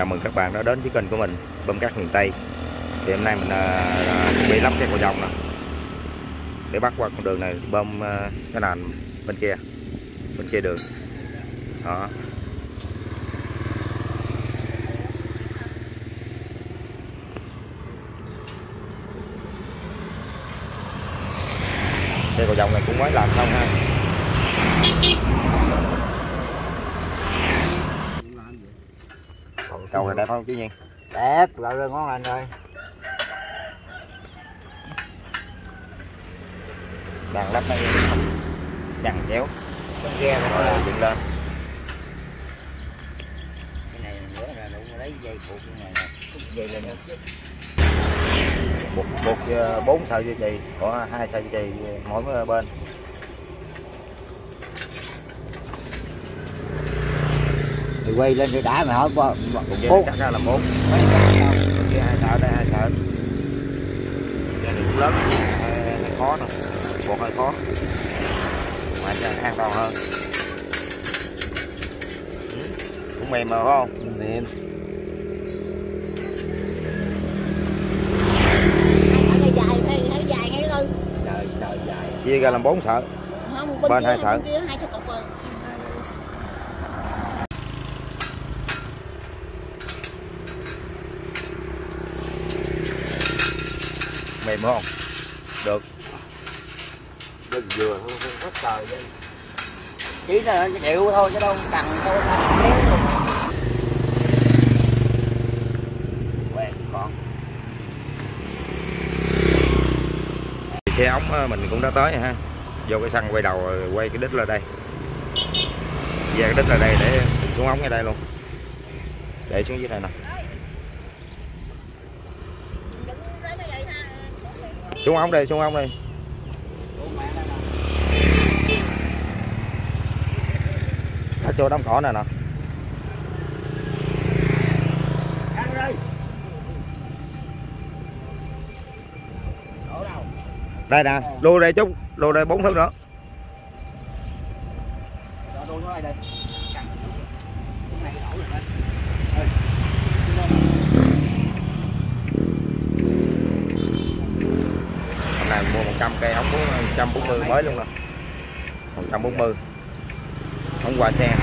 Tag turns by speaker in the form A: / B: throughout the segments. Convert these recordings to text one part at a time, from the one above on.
A: chào mừng các bạn đã đến với kênh của mình, bơm cát miền Tây. Thì hôm nay mình à, chuẩn bị lắp cái cầu dòng nè. Để bắt qua con đường này bơm à, cái nền bên kia bên kia đường. Đó. Cái cầu dòng này cũng mới làm xong ha. Cầu này đẹp không chú Nhiên
B: đẹp lại rồi ngon lành rồi.
A: Đang lắp mấy chằng chéo.
B: Bên kia
A: rồi dựng lên.
B: Cái này nữa là đủ lấy dây này dây lên
A: một một ờ, bốn sợi dây chì có hai sợi dây mỗi bên
B: thì quay lên thì đã mà hỏi
A: dây
B: bốn.
A: cắt ra là bốn.
B: Mấy
A: kia hai sợi đây hai sợi dây này cũng lớn. Hơi, khó nè. Buộc hơi khó. Mà cho an toàn hơn. Ừ, cũng mềm mà phải không?
B: Mềm.
C: Hai dài hay hay dài ngay lưng.
B: Trời trời dài
A: chia ra làm bốn sợi
C: không
A: Bên
C: kia-
A: hai sợi.
C: bên kia hai sợi cột rồi
A: mềm không? Được.
B: Dân vừa hết trời vậy chỉ là nó chịu thôi chứ đâu cần đâu quen con.
A: Xe ống á, mình cũng đã tới rồi ha. Vô cái xăng quay đầu rồi quay cái đít lên đây. Về cái đít lên đây để xuống ống ngay đây luôn. Để xuống dưới đây nè
C: Đứng tới cái vậy ha
A: xuống ống đây, xuống ống đây. Nó cho đám cỏ này nè. Đây nè, lùi đây chút, lùi đây bốn thứ nữa
B: đổ đổ nó lại đây Căng. Cái này đổ được lên
A: hôm nay mua 100 cây ống 140 mới luôn nè 140 không qua xe.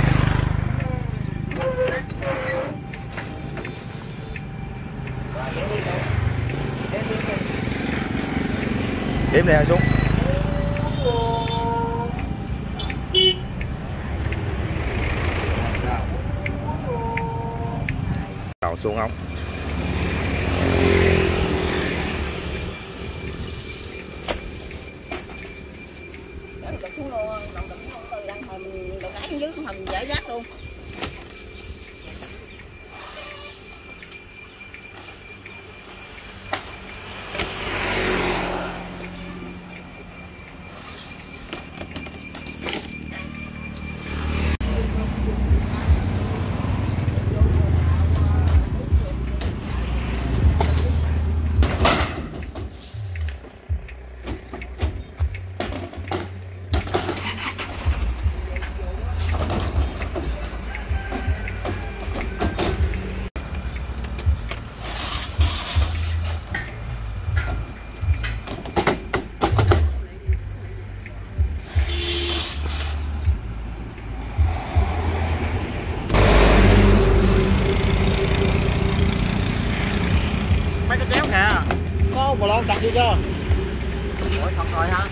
A: Kiếm đi xuống. Đầu xuống không
C: Để mình đập xuống luôn Đồng đập xuống từ đang hầm Đồ cái dưới hầm dễ giác luôn
A: mấy cái chéo kìa
B: có bò lon chặt chưa chưa ủa xong rồi hả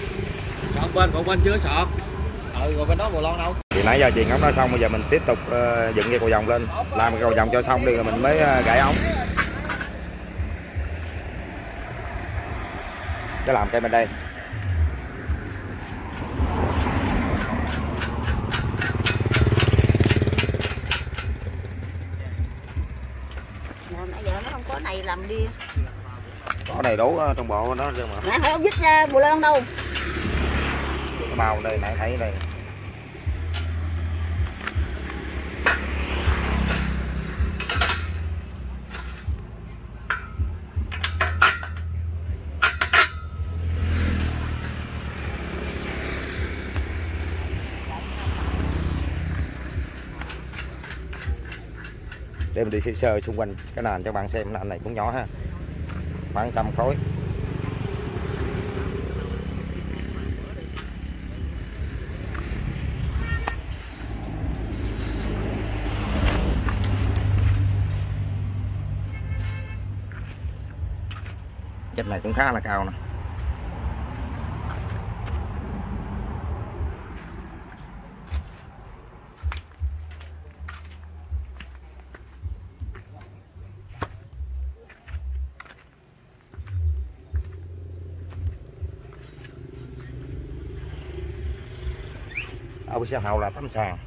B: sọt bên còn bên chưa sọt ừ rồi bên đó bò lon đâu?
A: Thì nãy giờ truyền ống đã xong bây giờ mình tiếp tục ờ, dựng cái cầu vòng lên. Làm cái cầu vòng cho xong đi rồi mình mới ờ, gãy ống. Cái làm cây bên đây.
C: Mà nãy giờ nó không có này làm đi.
A: Có đầy đủ ờ, trong bộ nó nhưng mà.
C: Nãy phải không dứt ra bù lon đâu
A: màu đây nãy thấy đây? Để mình đi sơ sơ xung quanh cái nền cho bạn xem, nền này cũng nhỏ ha. Khoảng trăm khối. Chất này cũng khá là cao nè. Ở xe hậu là tấm sàn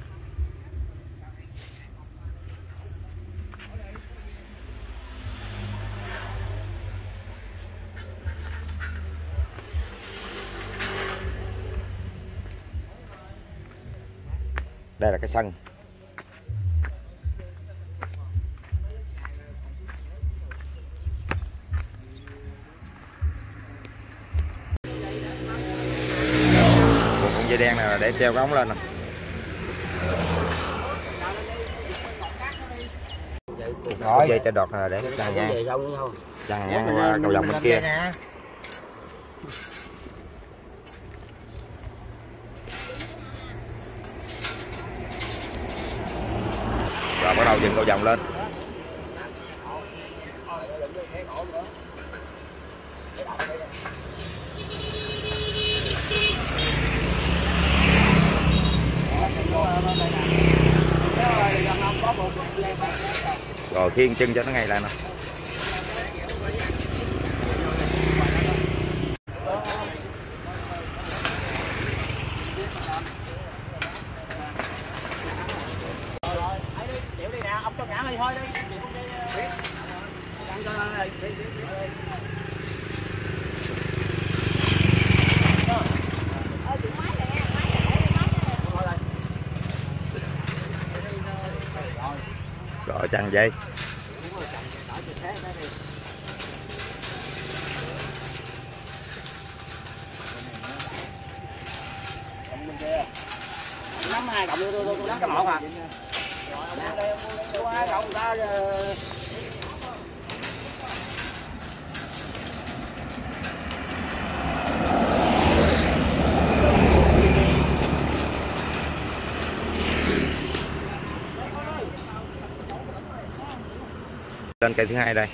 A: đây là cái sân. Một con dây đen này là để treo cái ống lên nè. Rồi. dây cho đọt này là để chằng ngang. qua cầu vòng bên kia cầu dừng cầu vòng lên. Rồi khiên chân cho nó ngay lại nè
B: chịu đi nè ông cho cả hơi thôi đi
A: rồi chằng dây
B: nắm hai cộng tôi tôi tôi nắm cái một à tôi hai cộng người ta ờ,
A: lên cây thứ hai đây.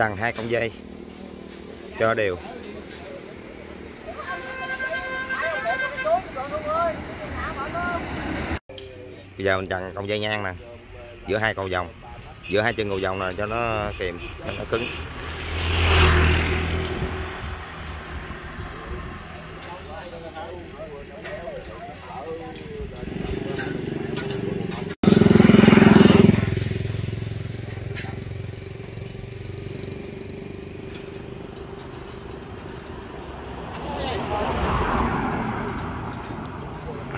A: Chằng hai con dây? Cho đều. Bây giờ mình chằng con dây ngang nè, giữa hai cầu vòng, giữa hai chân cầu vòng nè cho nó kìm, cho nó cứng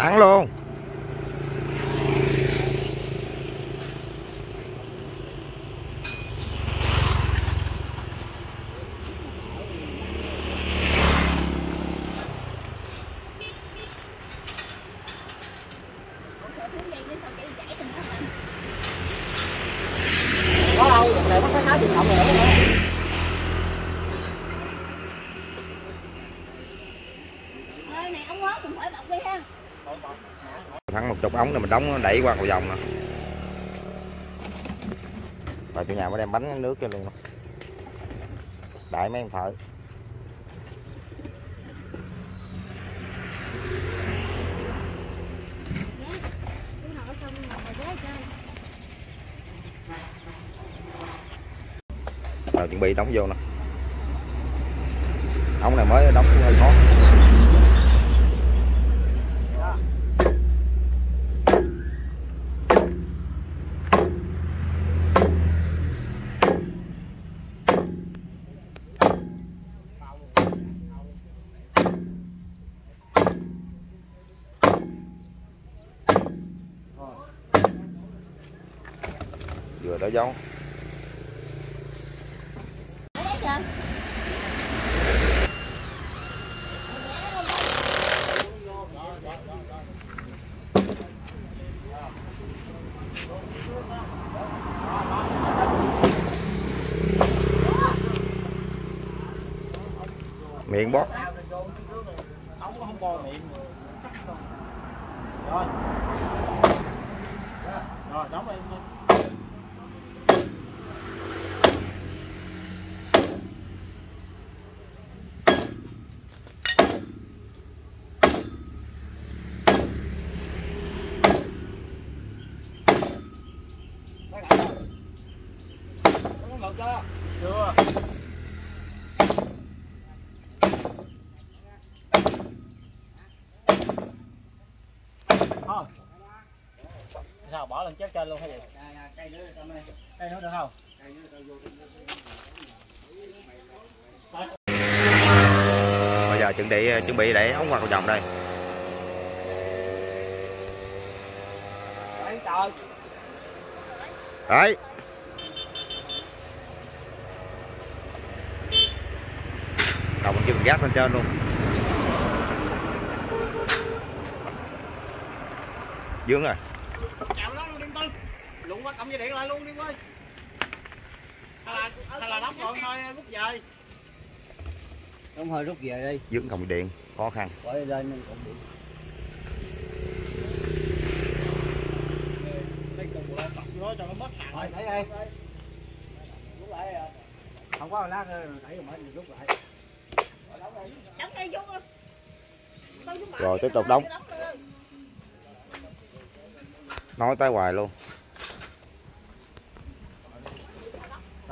A: thẳng luôn
B: có đâu để bắt cái sáu điện động rồi nữa
C: Ơi, này ông hót cũng phải bọc đi ha
A: thắng một chục ống rồi mình đóng đẩy qua cầu vòng nè. Và chủ nhà mới đem bánh nước cho luôn đại mấy em thợ. Rồi chuẩn bị đóng vô nè ống này mới đóng cũng hơi khó giống đỡ dấu miệng bóp
B: ống không bo miệng rồi rồi đóng đây chưa thôi sao bỏ lên chết trên luôn hay gì? Cây nữa được không?
A: Bây giờ chuẩn bị chuẩn bị để ống qua cầu vòng đây.
B: Đấy,
A: kêu mình gác lên trên luôn. Dướng rồi
B: chào nó luôn đi tư lụng qua cầm dây điện lại luôn đi ơi hay là hay là đóng rồi thôi lúc về
D: Đúng rồi rút về đi,
A: dướng còng điện khó khăn
D: khỏi lên nhưng cũng bị
B: đây cùng lại tập vô cho nó mất
D: Rồi thấy đi. Rút lại à. Không có lát nữa đẩy rồi rút lại.
C: đóng đây bảo
A: Rồi, tiếp tục đóng.
C: đóng
A: nói tới hoài luôn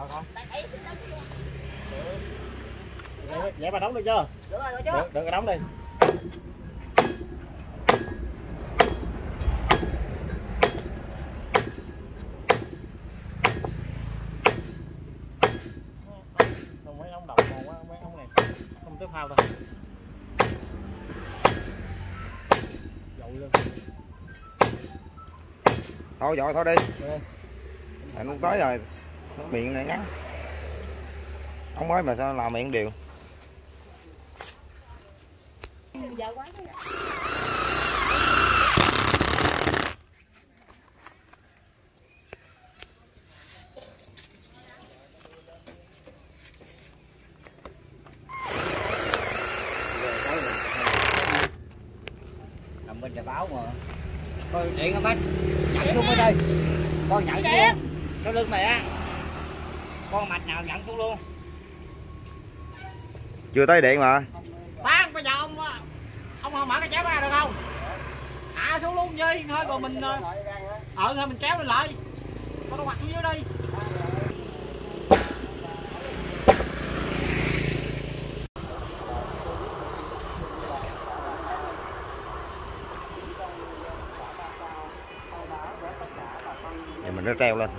C: đóng luôn.
B: vậy, mà đóng được chưa?
C: Được rồi, rồi chú.
B: được được đóng đi. Không mấy ống đồng còn quá mấy ống này không tiếp phao thôi dội luôn.
A: Thôi rồi thôi đi. Tại nó tới rồi miệng này ngắn ống mới mà sao làm miệng đều
D: bên tờ báo mà. Coi điện á bác. Nhận xuống ở đây. Con nhận xuống. Sau lưng mày á. Con mạch nào nhận xuống luôn.
A: chưa tới điện mà
B: Khoan, bây giờ ông ông không mở cái chéo ra được không? Hạ xuống luôn gì thôi rồi mình ờ ờ, thôi mình kéo lên lại. Có đâu mặt xuống dưới đi.
A: thì mình nó treo lên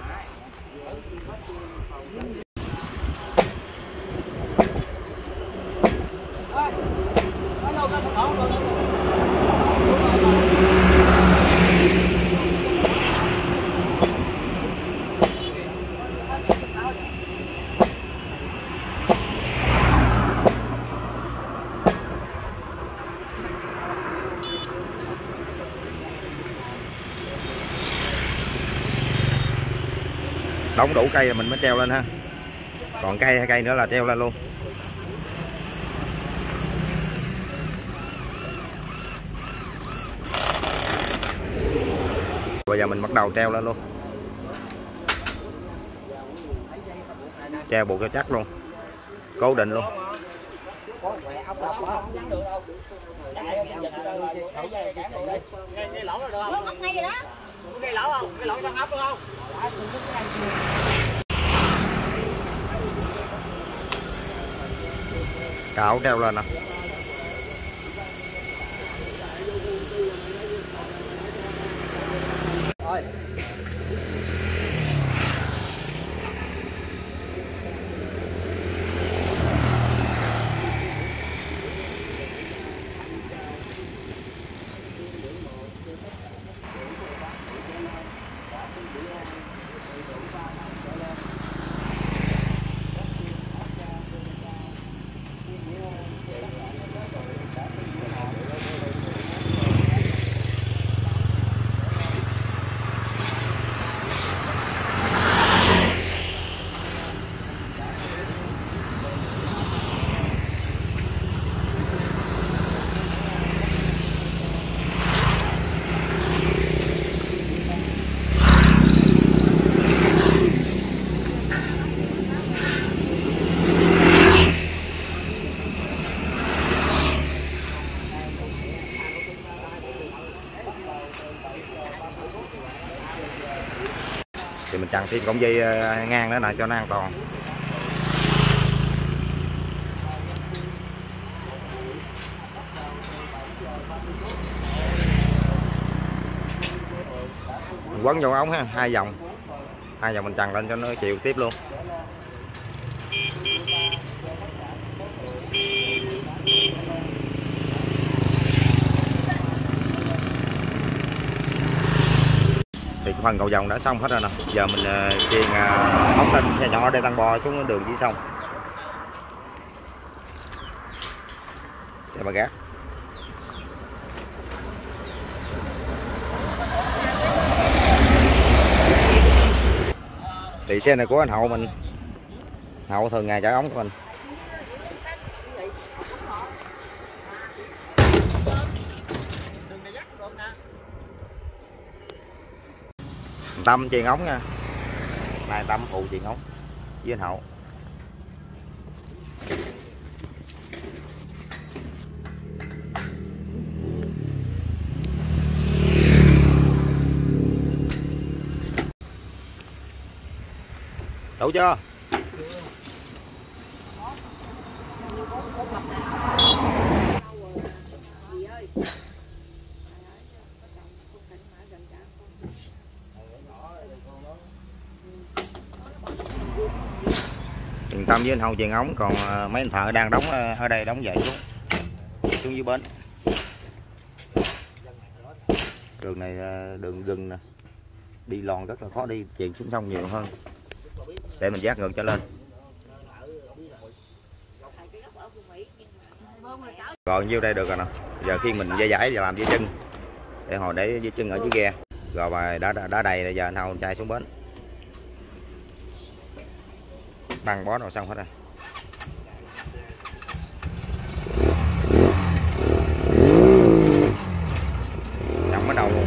A: đóng đủ cây là mình mới treo lên ha còn cây hai cây nữa là treo lên luôn bây giờ mình bắt đầu treo lên luôn treo buộc cho chắc luôn cố định luôn
D: ốc đập đó được không
B: ngay lỗ không?
C: mất ngay rồi đó.
B: Ngay lỗ không? Ngay lỗ trong ốc được không?
D: Đã,
A: cạo treo lên nè
D: Thôi,
A: thêm cổng dây ờ, ngang nữa nè, cho nó an toàn. Quấn vào ống ha, hai vòng. Hai vòng mình trần lên cho nó chịu tiếp luôn. Phần cầu vòng đã xong hết rồi nè. Giờ mình ờ, truyền ống ờ, lên xe nhỏ để tăng bò xuống đường chỉ xong xe ba gác. Thì xe này của anh hậu mình. Hậu thường ngày trả ống của mình
B: Đừng để dắt được nè
A: tâm chuyền ống nha. Này tâm phụ chuyền ống với anh hậu. Đủ chưa? Tiền với anh hậu chuyền ống còn ờ, mấy anh thợ đang đóng ờ, ở đây đóng dậy xuống. Xuống dưới bến. Đường này ờ, đường gừng nè. Đi lòn rất là khó đi chuyền xuống sông nhiều hơn. Để mình giác ngược cho lên. Còn nhiêu đây được rồi nè. Giờ khi mình dây giải và làm dây chân. Để hồi để dây chân ở dưới ghe. Rồi mà đã đã, đầy rồi giờ anh hậu trai xuống bến băng bó rồi xong hết rồi. Xong bắt đầu luôn.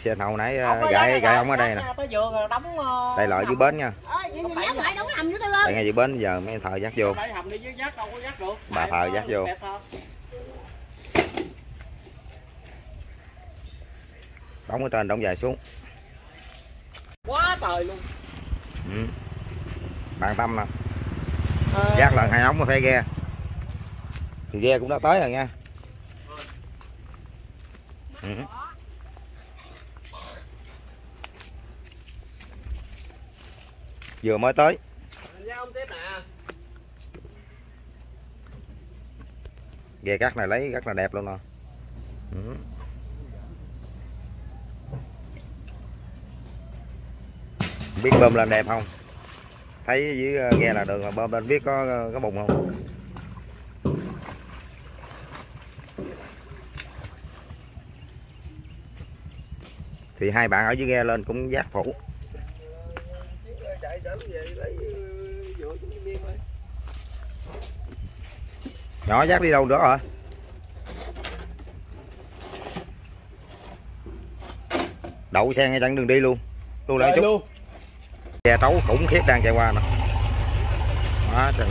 A: Xe hậu nãy gãy gãy ống ở đây nè.
B: Tới giường rồi đóng ờ,
A: đây ở dưới bến nha.
C: Đóng lên.
A: ngay dưới bến giờ mấy thợ dắt vô.
B: Đây hầm đi dưới dắt đâu có dắt được.
A: Bà thợ dắt vô. Đóng ở trên đóng dài xuống
B: Quá trời luôn.
A: ừ. bàn tâm nè
B: Ờ,
A: dắt lần hai ống mà phải ghe thì ghe cũng đã tới rồi nha ừ. vừa mới tới
B: nè.
A: ghe cắt này lấy rất là đẹp luôn nè ừ. Biết bơm lên đẹp không? Thấy dưới ờ, ghe là đường mà bơm lên biết có có bùng không? Thì hai bạn ở dưới ghe lên cũng giác phủ. Nhỏ giác đi đâu nữa hả? Đậu xe ngay chặn đường đi luôn. Luôn lại chút.
B: luôn
A: xe trấu khủng khiếp đang chạy qua nè. Quá trời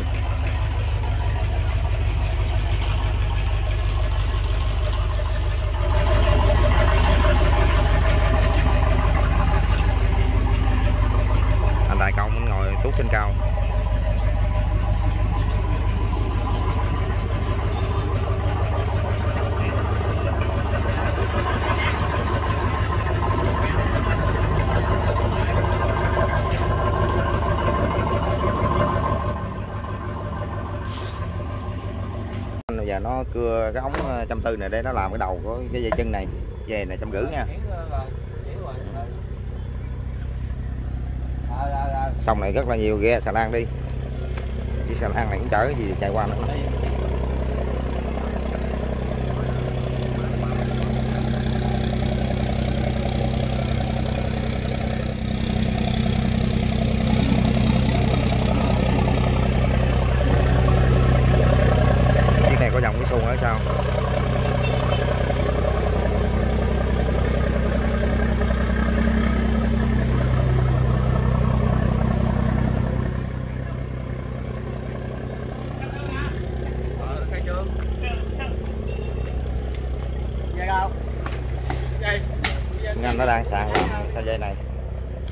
A: anh đại công anh ngồi tút trên cao bây giờ nó cưa cái ống ờ, trăm tư này đây nó làm cái đầu của cái dây chân này. Dây này trăm rưỡi nha. Xong này rất là nhiều ghe xà lan đi. Chiếc xà lan này cũng chở cái gì chạy qua nữa chiếc này có dòng cái xuồng ở sao anh nó đang sàn làm sao dây này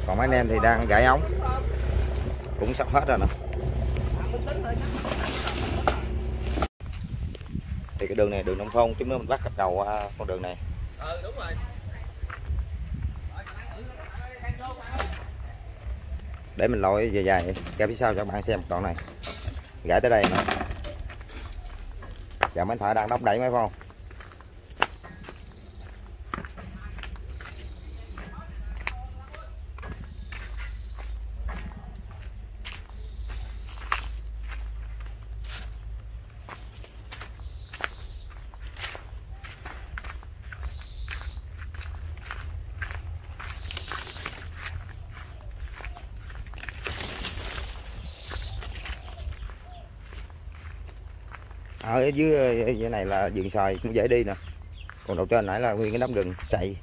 A: còn mấy anh em thì đang gãy ống. Cũng sắp hết rồi nè. Thì cái đường này, đường nông thôn, chứ mới mình bắt cặp đầu qua con đường này.
B: Ừ đúng rồi
A: để mình lội dài dài kéo phía sau cho các bạn xem đoạn này. Gãy tới đây nè. Dạ, Giờ máy thợ đang đóng đẩy máy phong ở ờ, dưới dưới này là vườn xoài, cũng dễ đi nè. Còn đầu trên nãy là nguyên cái đám rừng sậy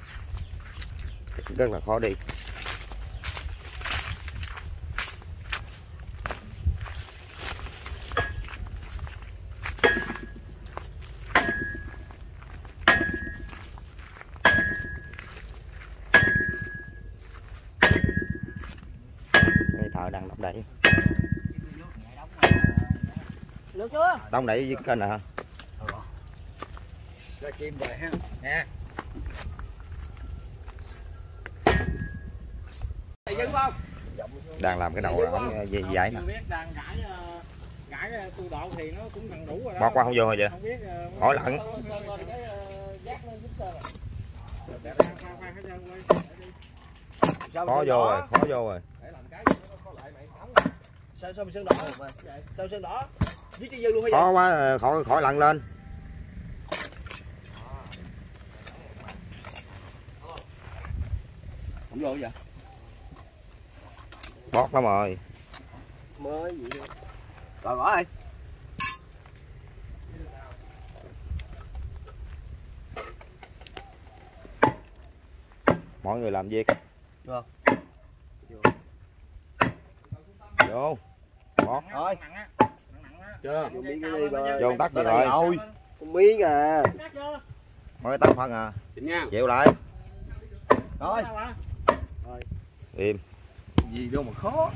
A: rất là khó đi Đây thợ đang đắp đẩy đóng đẩy dưới kênh nè hả?
D: Ra chim về ha.
B: Không?
A: Đang làm cái đầu là ống dây giải nè
B: chưa biết đang gãi ờ, gãi ờ, tu độ thì nó cũng gần đủ rồi đó.
A: Bót qua không vô rồi vậy?
B: Không biết ờ,
A: hỏi lẫn
B: ờ,
A: khó vô rồi khó vô rồi.
B: Để làm cái cho nó có lại mày nóng
D: sao sao mình sơn đỏ? Sao sơn đỏ với cái dư luôn hay
A: khó quá ờ, khỏi khỏi lặn lên.
D: Không vô vậy?
A: Bót lắm rồi.
D: Mới gì đâu. Rồi bỏ ơi
A: mọi người làm việc.
D: Vô.
A: vô. Bót.
D: Thôi.
B: nặng á nặng á
D: chưa?
B: Vô
D: cái đi rồi
A: tắt gì rồi.
D: rồi con miếng à.
B: Cắt chưa?
A: mỗi tắt phân à chịu lại.
D: Rồi.
B: Hả?
A: im.
D: Gì đâu mà khó.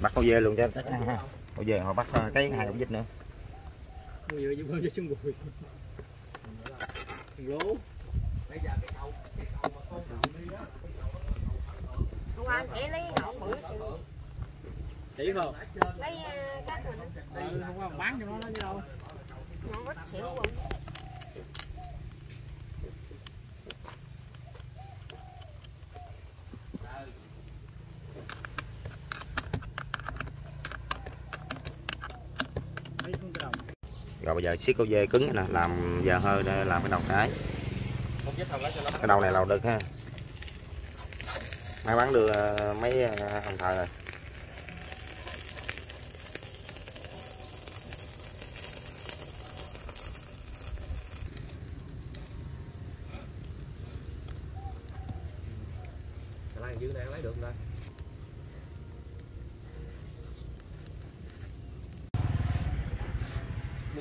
A: Bắt con dê luôn cho chắc ăn ha con dê họ bắt ờ, cái hai con vít nữa.
B: Vừa vừa vừa vừa xương bùi. Thằng lố.
C: hôm qua sẽ lấy họng bự.
B: Chỉ không?
C: lấy rồi nó
B: Ừ, hôm qua bán cho nó nó chứ đâu.
C: ngon ít
B: cái đồng.
A: rồi bây giờ siết con dê cứng nè làm giờ hơi để làm cái đầu cái cái đầu này là được ha may bán được ờ, mấy ờ, hồng thợ rồi.
E: Dưới này lấy được không ta?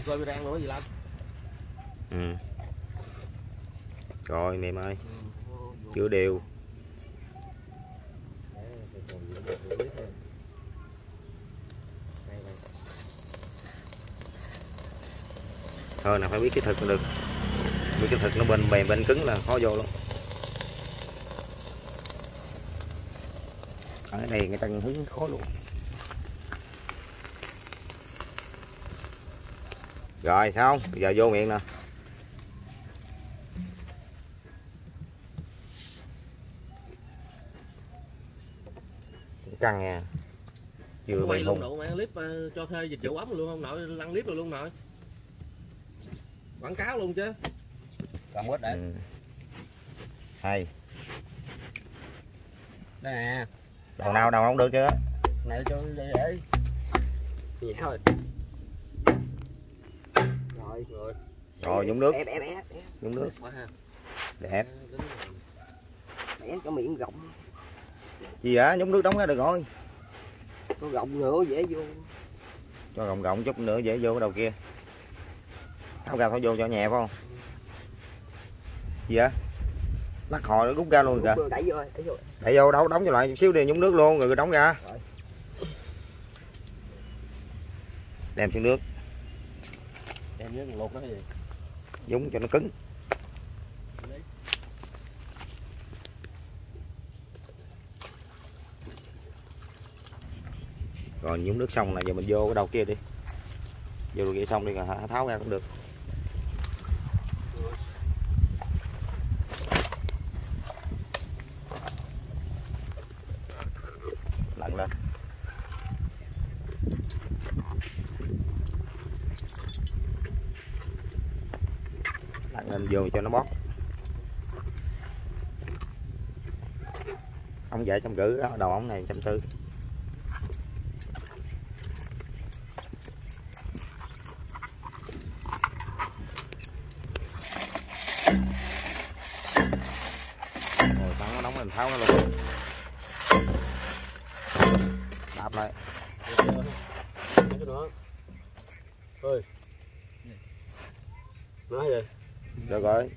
E: Mua bị rang nữa gì lắm
A: ừ. Rồi anh em ơi ừ, chưa đều. Thôi là phải biết cái thực mới được. Biết cái thực nó bên bền bên cứng là khó vô lắm. Ở đây người ta hứng khó luôn. Rồi sao bây giờ vô miệng nè. Căng nha. Chưa
E: quay luôn mẹ clip ờ, cho thuê dịch vụ ấm luôn không? Nội lăn clip rồi luôn nội quảng cáo luôn chứ.
D: Còn quýt đấy
A: ừ. hay.
D: Đây nè.
A: Đầu nào đầu không được chưa
D: này cho để để
E: nhẹ thôi.
D: Rồi
E: rồi
A: rồi nhúng nước.
D: Ép ép ép
A: nhúng nước. Đẹp
D: ép. Cho miệng rộng.
A: Gì hả nhúng nước đóng ra được rồi.
D: Có rộng nữa dễ vô.
A: Cho gọng gọng chút nữa dễ vô đầu kia tháo ra tháo vô cho nhẹ phải không? Gì hả lắc hồi nó rút ra luôn kìa.
D: Đẩy vô đẩy vô.
A: Đẩy vô đóng đóng cho lại chút xíu đi nhúng nước luôn rồi đóng ra.
D: Rồi.
A: đem xuống nước.
E: Em nhớ luộc nó gì?
A: Nhúng cho nó cứng. Rồi nhúng nước xong là giờ mình vô cái đầu kia đi. Vô đầu kia xong đi rồi tháo ra cũng được lặn lên. Lặn lên vô cho nó bóp. Ông dạy trăm rưỡi đó, đầu ống này trăm tư rồi tao nó nóng mình tháo nó luôn đạp lại
E: cái nữa ơi nói gì
A: được rồi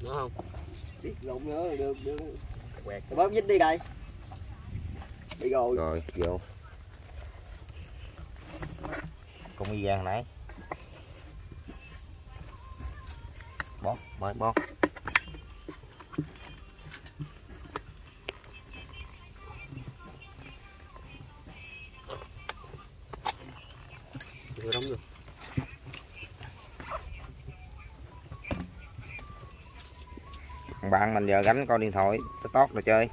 E: nữa không
D: biết rộng nữa được được
E: quẹt
D: rồi bóp dính đi đây. Đi rồi.
A: Rồi vô. Cũng y gan nãy bóp mới bóp.
E: Chưa đóng được
A: bạn mình giờ gánh con điện thoại tót rồi chơi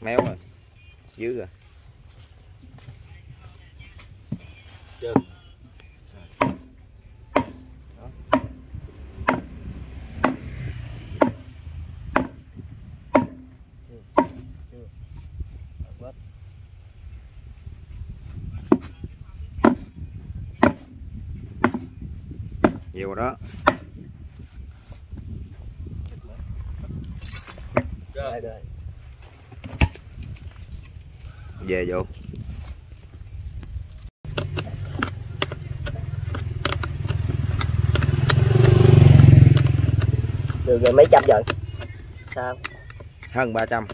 A: méo rồi dữ rồi
E: chưa
A: rồi đó.
D: Đây đây?
A: Về vô.
D: Được rồi mấy trăm rồi sao?
A: Hơn 300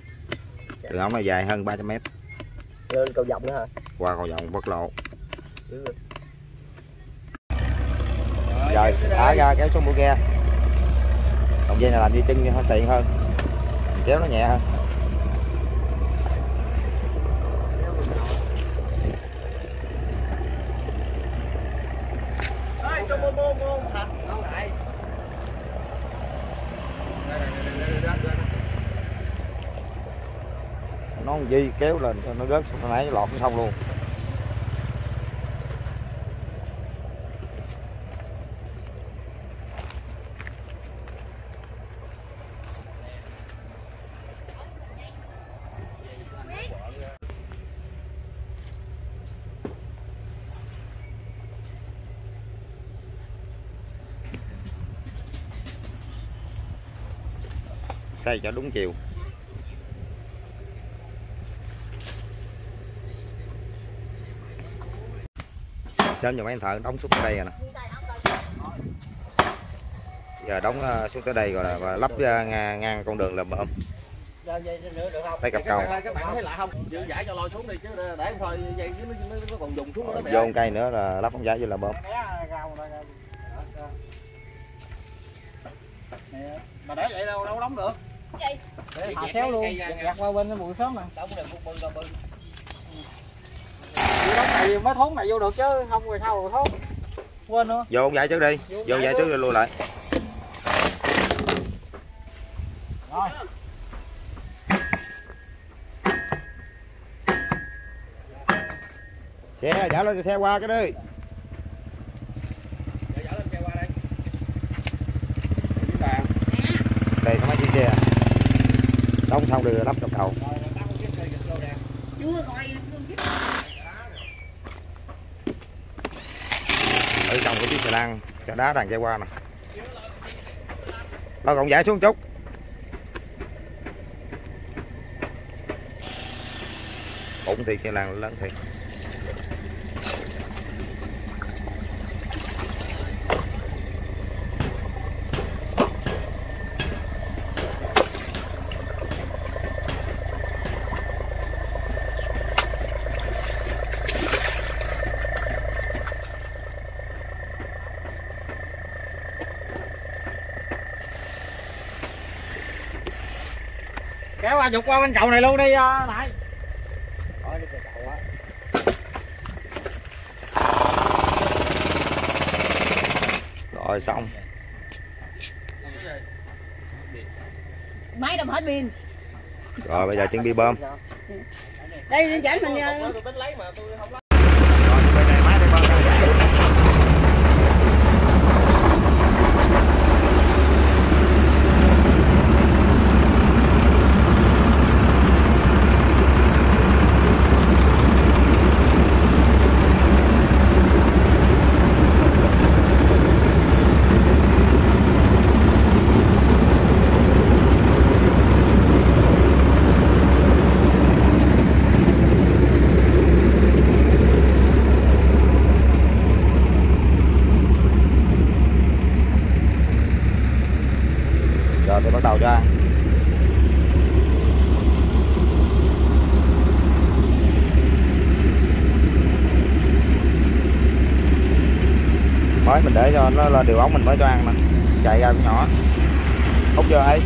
A: đường ống này dài hơn 300 mét.
D: Lên cầu vòng nữa hả?
A: Qua cầu vòng bất lộ.
D: Dữ rồi.
A: Rồi thả ra kéo xuống mũi ghe. Còn dây này làm dây chân cho tiện hơn. Kéo nó nhẹ hơn. Nó gì kéo lên cho nó rớt nó nãy lọt nó xong luôn xây cho đúng chiều sớm giờ mấy anh thợ đóng xuống tới đây rồi nè giờ đóng ờ, xuống tới đây rồi là và lắp ờ, ngang, ngang con đường là bơm
D: nữa?
A: Tay cặp cầu.
E: các bạn thấy lạ không giữ giải cho lôi xuống đi chứ để thôi dây nó, nó, nó còn dùng xuống nó
A: vô cây nữa là lắp ống giải vô là bơm
B: mà để vậy đâu đâu đóng được? Để hạ xéo luôn. gạt qua bên cái bụi sớm nè
D: Đóng bưng bưng.
B: Vậy này mới thốn này vô được chứ không rồi sao rồi thốn. Quên nữa.
A: Vô giải trước đi. Vô giải trước rồi lui lại.
B: Rồi.
A: Xe trả lên cho xe qua cái đi. Đây. Chiếc xe đóng xong rồi lắp trong cầu
C: chưa coi
A: ở trong cái chiếc xà lan xe đá đang chạy qua nè. Lo cộng giải xuống chút. Bụng thì xe lan lớn thiệt
B: kéo qua dục qua bên cầu này luôn đi à,
D: đi cầu á.
A: rồi xong.
C: Máy đâu hết pin.
A: Rồi bây giờ chuẩn bị bơm.
C: Đây đi chở mình ờ,
E: tôi tính lấy mà tôi không lấy
A: rồi bên này máy đây bơm ra giải rồi tôi bắt đầu cho mới là điều ống mình mới cho ăn nè. Chạy ra cũng nhỏ. Hút vô ấy.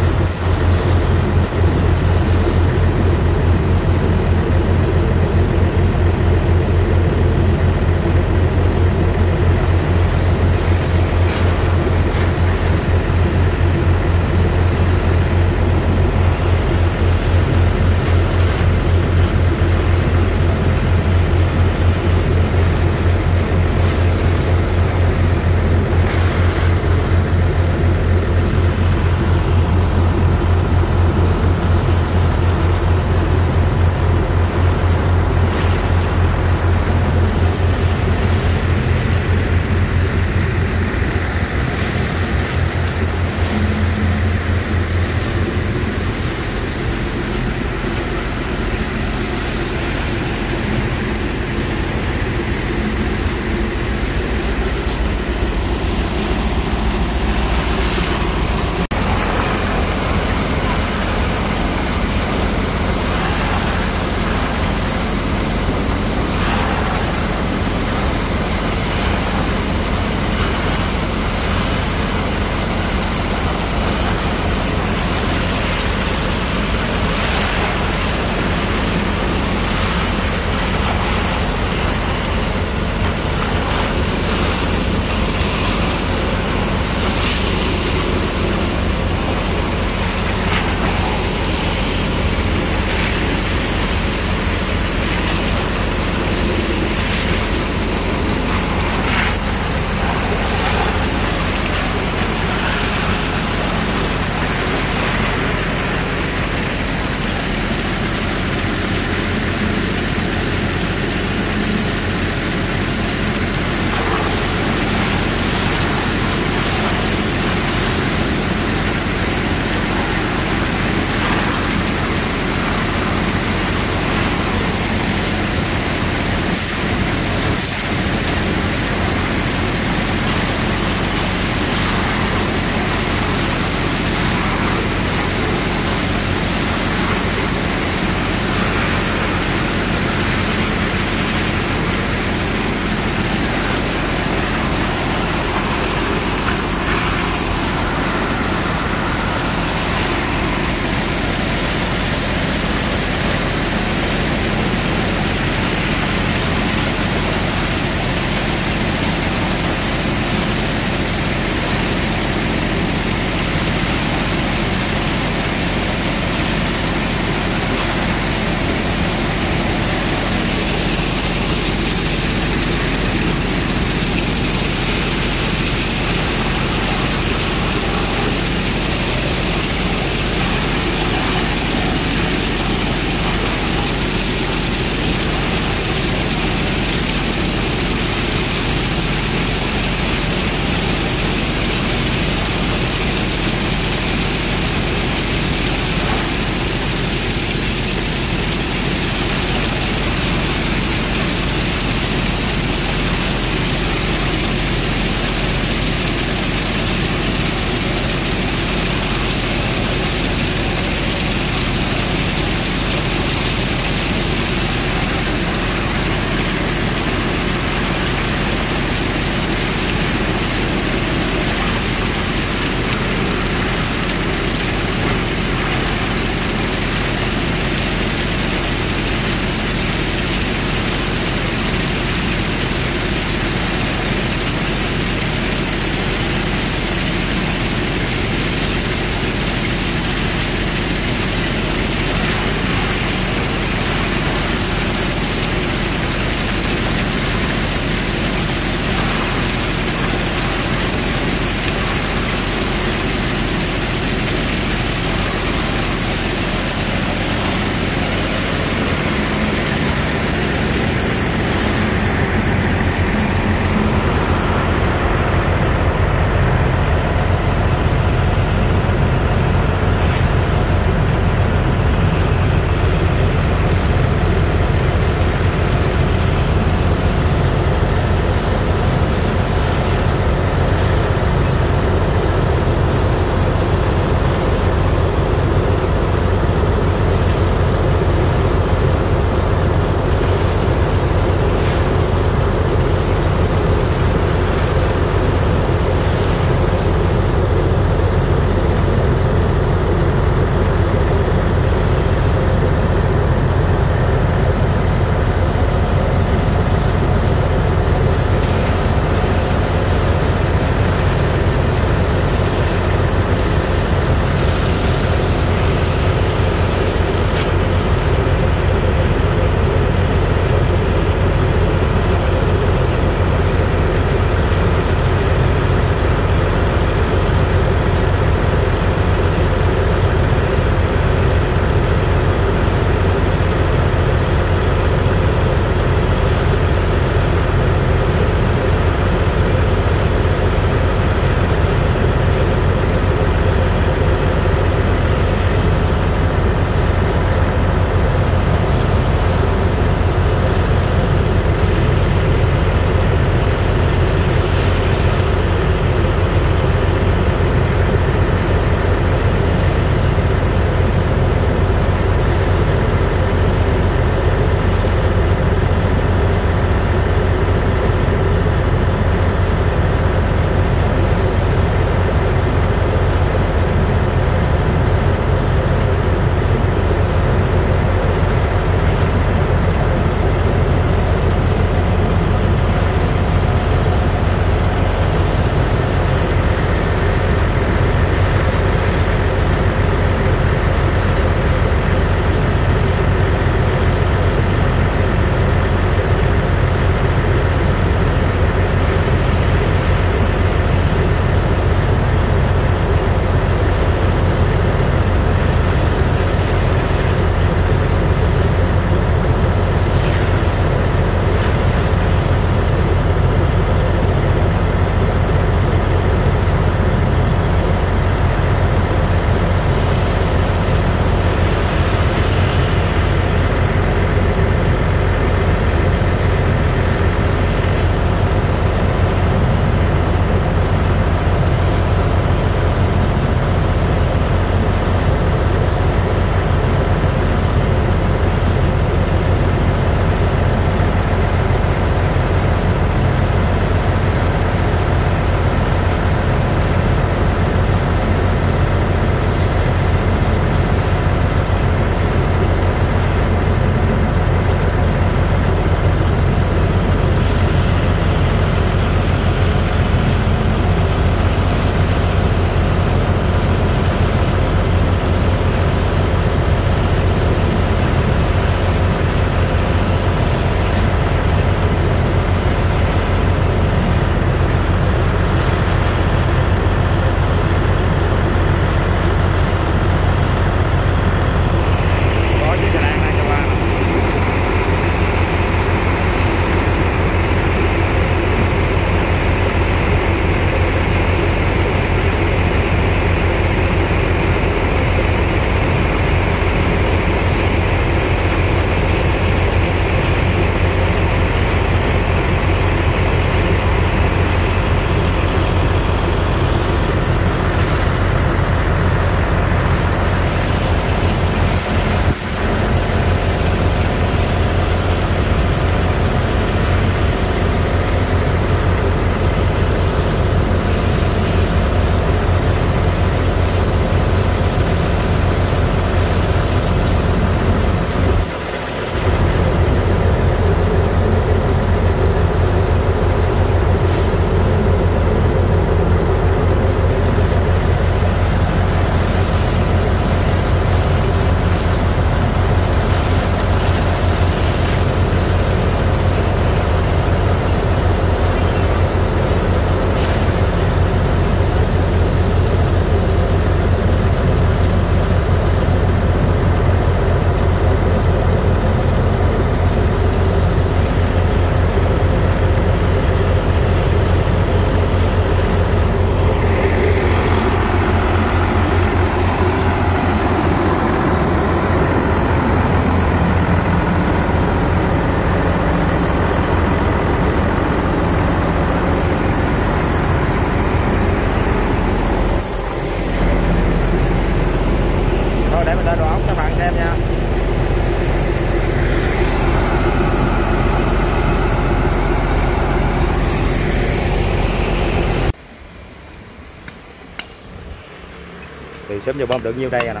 A: Sớm giờ bơm được nhiêu đây à nè.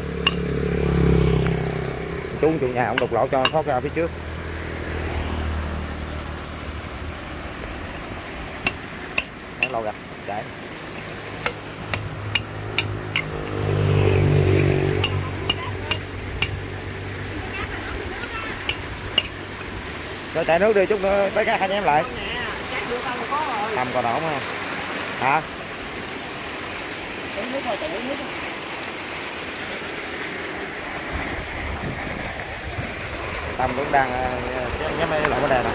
A: Chú chủ nhà ông đục lỗ cho thoát ra phía trước. Nó lâu gặp, chạy rồi chạy nước đi chút nữa tới cái hai anh em lại.
C: Nè chắc đưa tao có rồi
A: tầm còn ổn không? Hả?
C: uống nước rồi tự uống nước
A: tâm cũng đang ờ, nhắm mấy loại vấn đề này.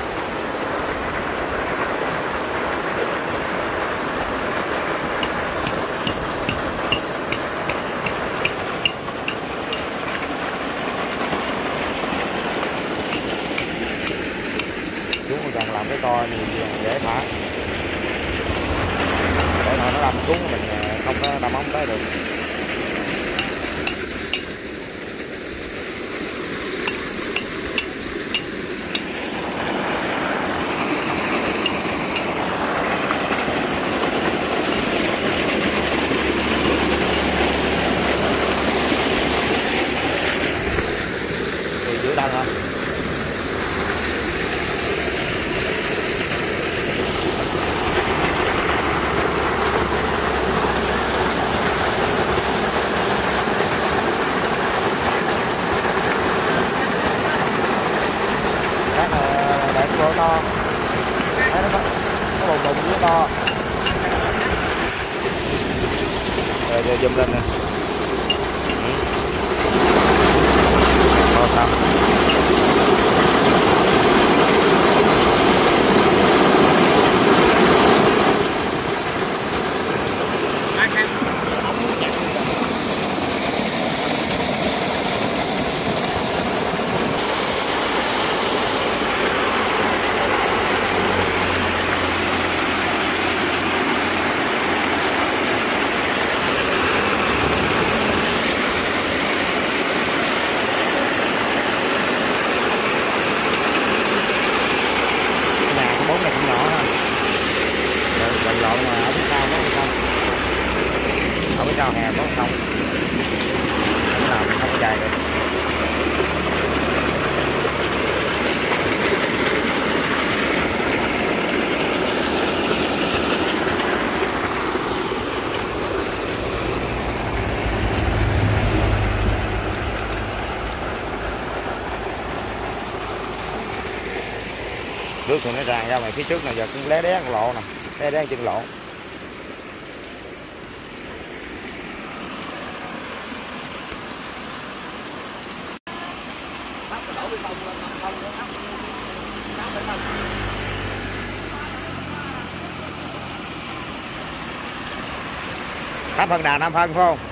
A: chú còn cần làm cái co thì dễ thả để nó nó đâm cuốn mình ờ, không có đâm ống tới được nước thì nó tràn ra ngoài phía trước này giờ cũng lé đé con lộ nè, lé đé chân lộ
C: thấp cái
A: phân đà năm phân phải không?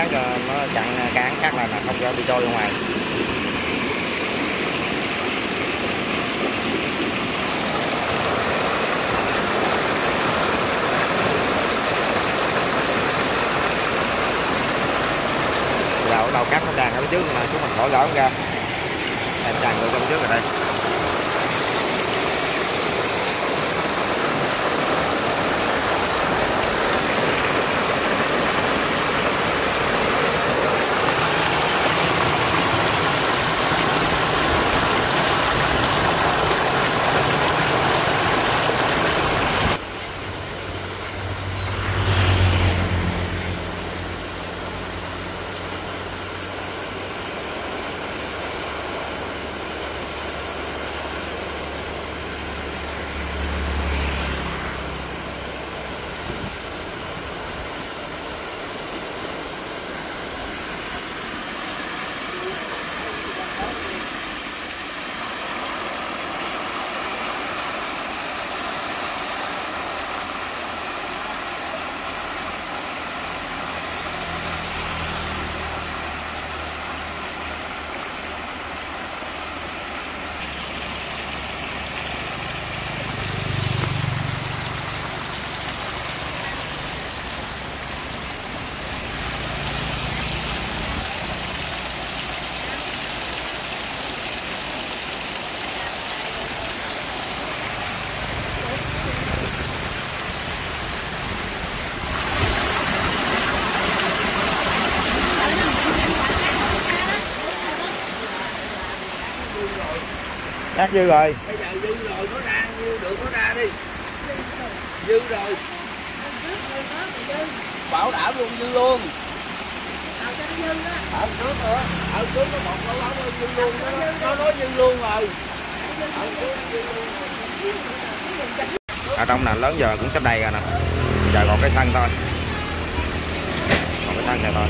A: Dán cho ờ, nó chặn ờ, cán khác là không cho bị trôi ra ngoài. Đầu cắt nó tràn ở phía trước mà chúng mình khỏi gỡ ra. Em tràn vô trong trước rồi đây. Cắt dư rồi.
E: Bây giờ dư rồi nó ra dư được nó ra đi. Dư rồi. Bảo đảm luôn dư luôn. Ở trước nữa ở trước nó một câu báo dư luôn nó, nó nói dư luôn rồi. Ở trước dư luôn
A: ở trong nền lớn giờ cũng sắp đầy rồi nè. Giờ còn cái sân thôi. Còn cái sân này thôi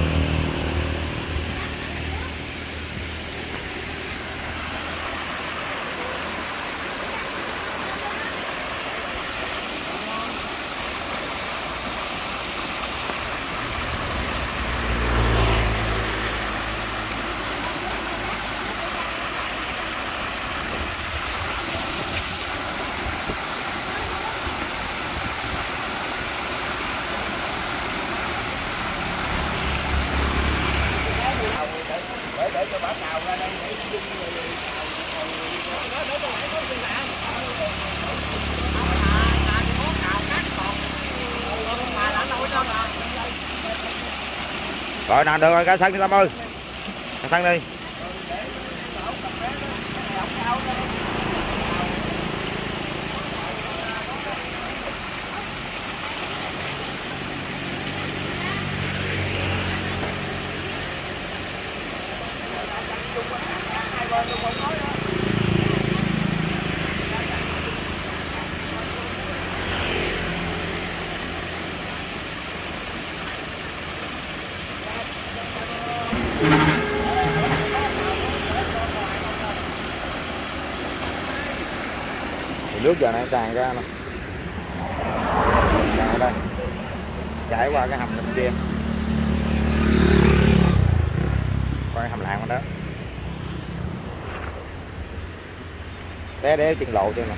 A: rồi nào được rồi cái sân đi tâm ơi. Cái sân đi Thì nước giờ này tràn ra nè tràn ở đây chảy qua cái hầm bên kia qua cái hầm làng đó cái đế chân lộ cho nè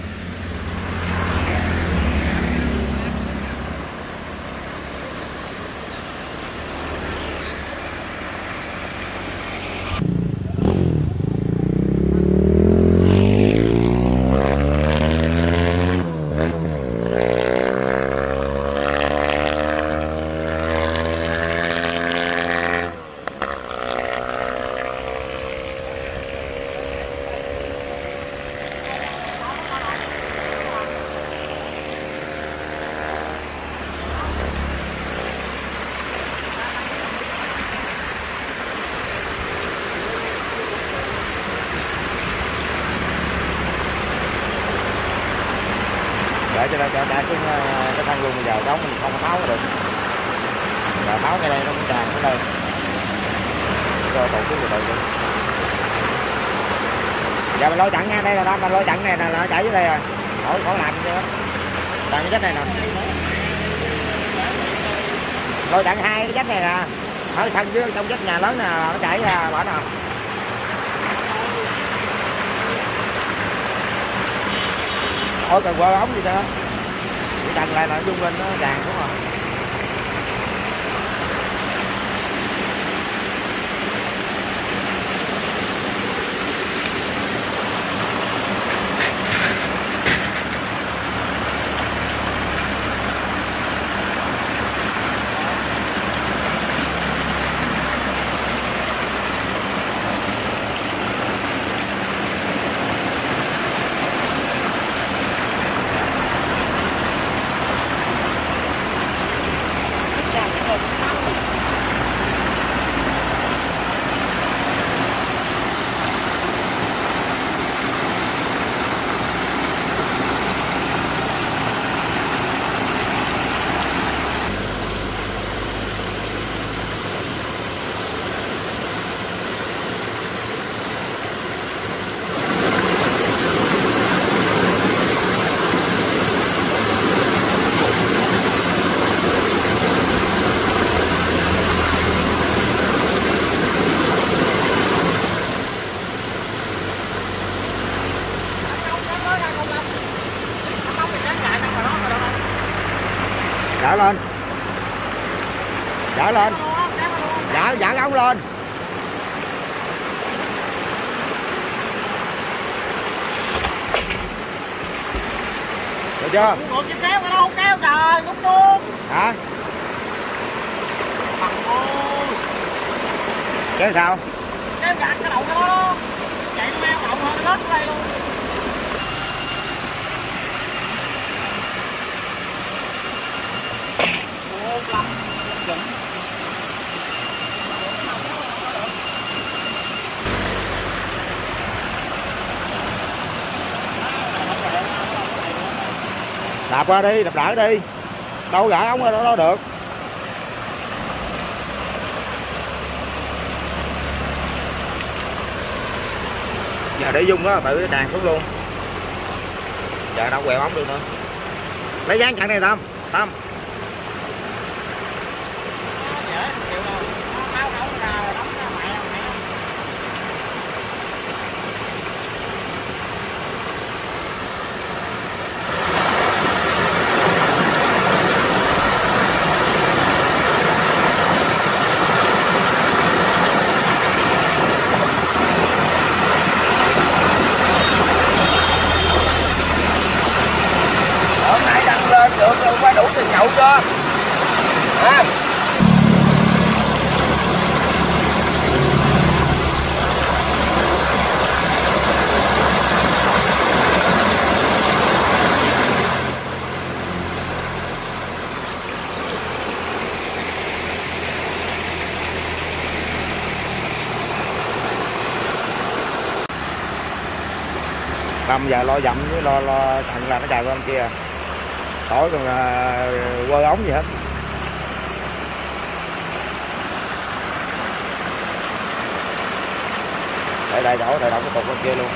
A: để cho nó cho chạy xuống ờ, cái thân luôn bây giờ đóng mình không có tháo được giờ tháo cái đây nó cũng tràn cái đây cho tổ chức từ từ đi giờ mình lôi chặn nha đây là đó mà lôi chặn này là nó chảy dưới đây rồi. Khỏi khỏi làm gì hết chặn cái chết này nè. Lôi chặn hai cái chết này nè. Ở sân dưới, trong chết nhà lớn nè nó chảy ra, bỏ nè. Ôi, cần qua ống gì đó chỉ đành lại là dung lên nó đàn đúng không dở lên dở lên dở dở ống lên được chưa?
B: Ủa chứ kéo cái không kéo trời đúng luôn
A: hả? Kéo sao?
B: Kéo gạt cái đầu cái đó Chạy nó meo động hơn nó lết đây luôn
A: đạp qua đi đạp đỡ đi. Đâu gãi ống ở đó, đó được. Giờ để dung đó tự đàn xuống luôn. Giờ đâu quẹo ống được nữa. Lấy dán chặn này tâm. Tâm
B: dễ chịu rồi Nó áo áo ra rồi đóng ra mẹ mẹ
E: Hôm nay đăng lên được rồi qua đủ tiền nhậu chưa? Hả?
A: Tâm giờ lo dặm với lo lo thằng là nó chạy qua bên kia. Khỏi còn là quơ ống gì hết. Để đây đổ để động cái cục bên kia luôn.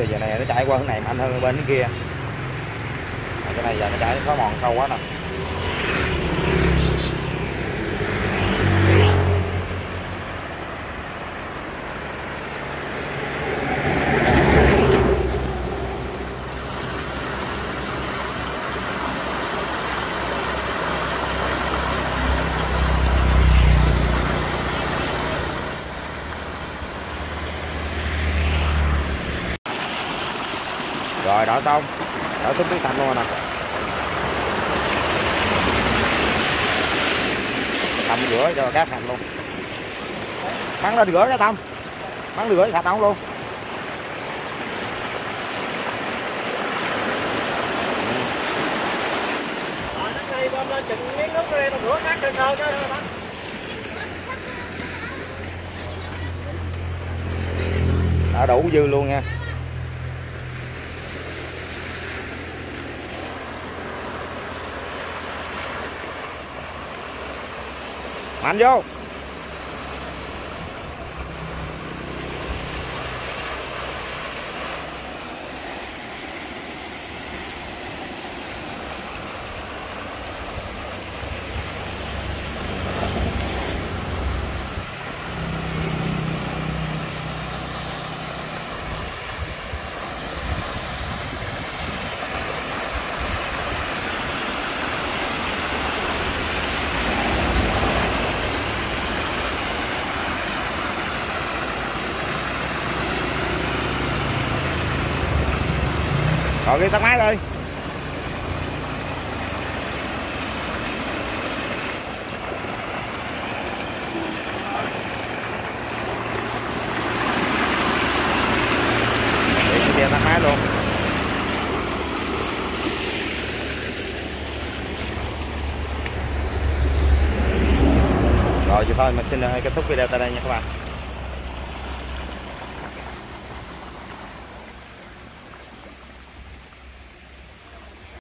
A: Từ giờ này nó chạy qua hướng này mạnh hơn bên kia. Mà cái này giờ nó chạy nó xóa mòn sâu quá nè đảo đổ xong đổ xuống tuyết thành luôn rồi nè tâm rửa cho cá sạch luôn. Bắn lên rửa cái tâm bắn rửa sạch ống luôn. Đã đủ dư luôn nha. Mạnh vô. Rồi đi tắt máy thôi